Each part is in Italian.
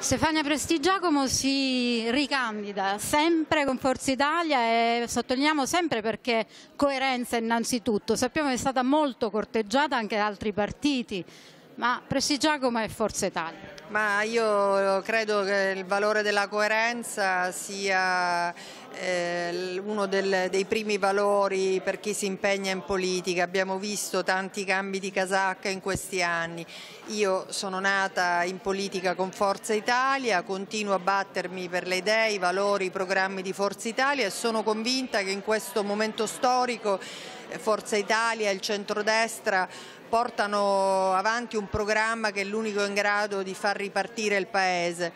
Stefania Prestigiacomo si ricandida sempre con Forza Italia e sottolineiamo sempre perché coerenza innanzitutto. Sappiamo che è stata molto corteggiata anche da altri partiti, ma Prestigiacomo è Forza Italia. Ma io credo che il valore della coerenza sia eh, uno del, dei primi valori per chi si impegna in politica. Abbiamo visto tanti cambi di casacca in questi anni. Io sono nata in politica con Forza Italia, continuo a battermi per le idee, i valori, i programmi di Forza Italia e sono convinta che in questo momento storico Forza Italia e il centrodestra portano avanti un programma che è l'unico in grado di far ripartire il Paese.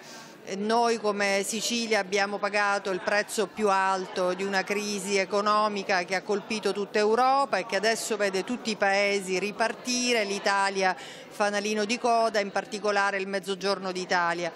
Noi come Sicilia abbiamo pagato il prezzo più alto di una crisi economica che ha colpito tutta Europa e che adesso vede tutti i paesi ripartire, l'Italia fanalino di coda, in particolare il Mezzogiorno d'Italia.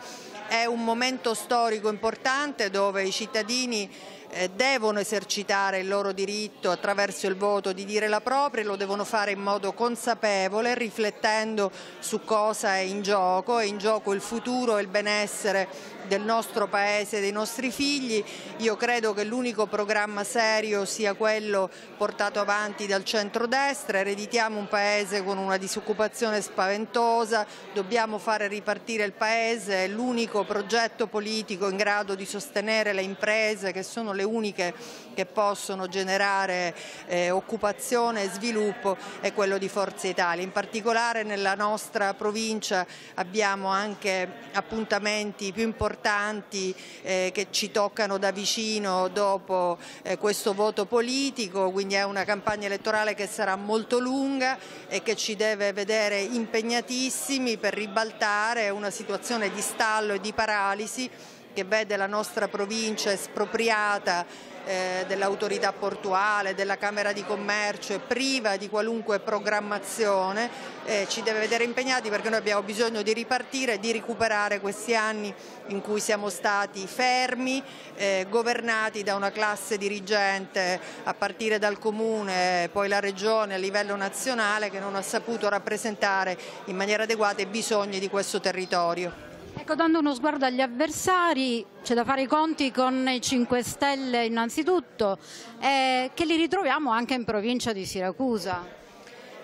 È un momento storico importante dove i cittadini eh, devono esercitare il loro diritto attraverso il voto di dire la propria e lo devono fare in modo consapevole, riflettendo su cosa è in gioco, è in gioco il futuro e il benessere del nostro paese, dei nostri figli. Io credo che l'unico programma serio sia quello portato avanti dal centrodestra, ereditiamo un paese con una disoccupazione spaventosa, dobbiamo fare ripartire il paese, è l'unico progetto politico in grado di sostenere le imprese che sono le uniche che possono generare eh, occupazione e sviluppo è quello di Forza Italia. In particolare nella nostra provincia abbiamo anche appuntamenti più importanti eh, che ci toccano da vicino dopo eh, questo voto politico, quindi è una campagna elettorale che sarà molto lunga e che ci deve vedere impegnatissimi per ribaltare una situazione di stallo e di paralisi che vede la nostra provincia espropriata eh, dell'autorità portuale, della Camera di Commercio e priva di qualunque programmazione, eh, ci deve vedere impegnati perché noi abbiamo bisogno di ripartire di recuperare questi anni in cui siamo stati fermi, eh, governati da una classe dirigente a partire dal Comune, poi la Regione a livello nazionale che non ha saputo rappresentare in maniera adeguata i bisogni di questo territorio. Ecco, dando uno sguardo agli avversari, c'è da fare i conti con i 5 Stelle innanzitutto, eh, che li ritroviamo anche in provincia di Siracusa.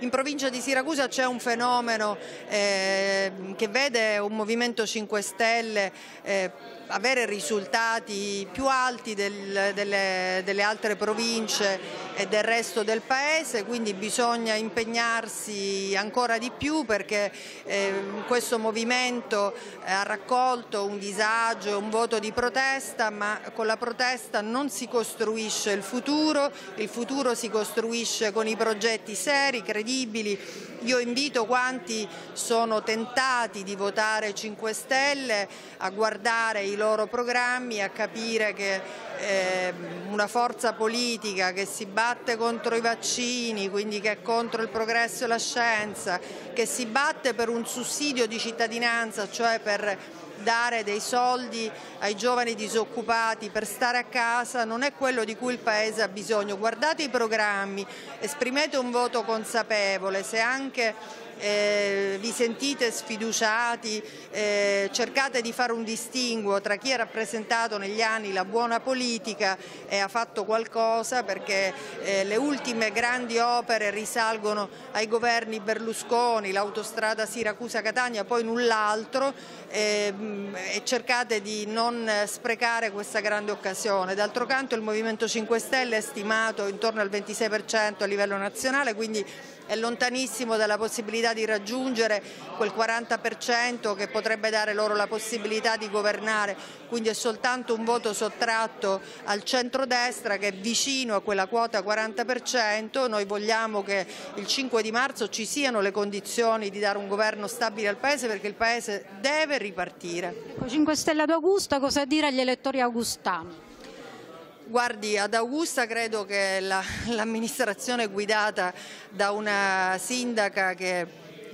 In provincia di Siracusa c'è un fenomeno eh, che vede un Movimento 5 Stelle eh, avere risultati più alti del, delle, delle, altre province e del resto del paese, quindi bisogna impegnarsi ancora di più perché eh, questo movimento ha raccolto un disagio, un voto di protesta, ma con la protesta non si costruisce il futuro, il futuro si costruisce con i progetti seri, credibili. Io invito quanti sono tentati di votare 5 Stelle a guardare i loro programmi, a capire che eh, una forza politica che si batte contro i vaccini, quindi che è contro il progresso e la scienza, che si batte per un sussidio di cittadinanza, cioè per dare dei soldi ai giovani disoccupati per stare a casa non è quello di cui il Paese ha bisogno. Guardate i programmi, esprimete un voto consapevole, se anche eh, vi sentite sfiduciati, eh, cercate di fare un distinguo tra chi ha rappresentato negli anni la buona politica e ha fatto qualcosa perché eh, le ultime grandi opere risalgono ai governi Berlusconi, l'autostrada Siracusa-Catania, poi null'altro ehm, e cercate di non sprecare questa grande occasione. D'altro canto il Movimento 5 Stelle è stimato intorno al 26% a livello nazionale, quindi è lontanissimo dalla possibilità di raggiungere quel 40% che potrebbe dare loro la possibilità di governare, quindi è soltanto un voto sottratto al centrodestra che è vicino a quella quota 40%, noi vogliamo che il 5 di marzo ci siano le condizioni di dare un governo stabile al Paese perché il Paese deve ripartire. 5 Stelle Augusta, cosa dire agli elettori augustani? Guardi, ad Augusta credo che l'amministrazione la, guidata da una sindaca che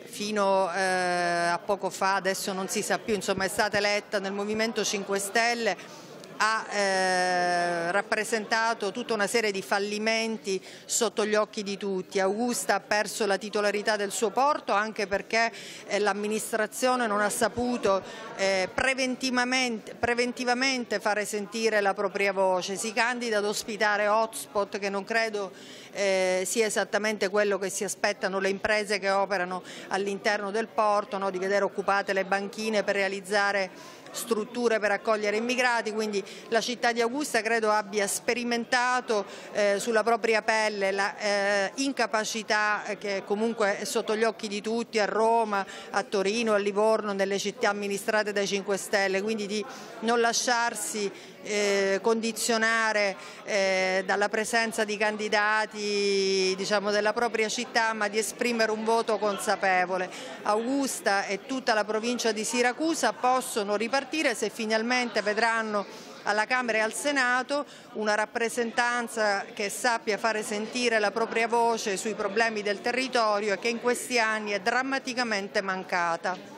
fino eh, a poco fa, adesso non si sa più, insomma è stata eletta nel Movimento 5 Stelle ha eh, rappresentato tutta una serie di fallimenti sotto gli occhi di tutti. Augusta ha perso la titolarità del suo porto anche perché eh, l'amministrazione non ha saputo eh, preventivamente, preventivamente, fare sentire la propria voce. Si candida ad ospitare hotspot che non credo eh, sia esattamente quello che si aspettano le imprese che operano all'interno del porto, no? di vedere occupate le banchine per realizzare strutture per accogliere immigrati, quindi la città di Augusta credo abbia sperimentato eh, sulla propria pelle la eh, incapacità che comunque è sotto gli occhi di tutti a Roma, a Torino, a Livorno, nelle città amministrate dai 5 Stelle, quindi di non lasciarsi eh, condizionare eh, dalla presenza di candidati diciamo, della propria città ma di esprimere un voto consapevole. Augusta e tutta la provincia di Siracusa possono ripartire se finalmente vedranno alla Camera e al Senato una rappresentanza che sappia fare sentire la propria voce sui problemi del territorio e che in questi anni è drammaticamente mancata.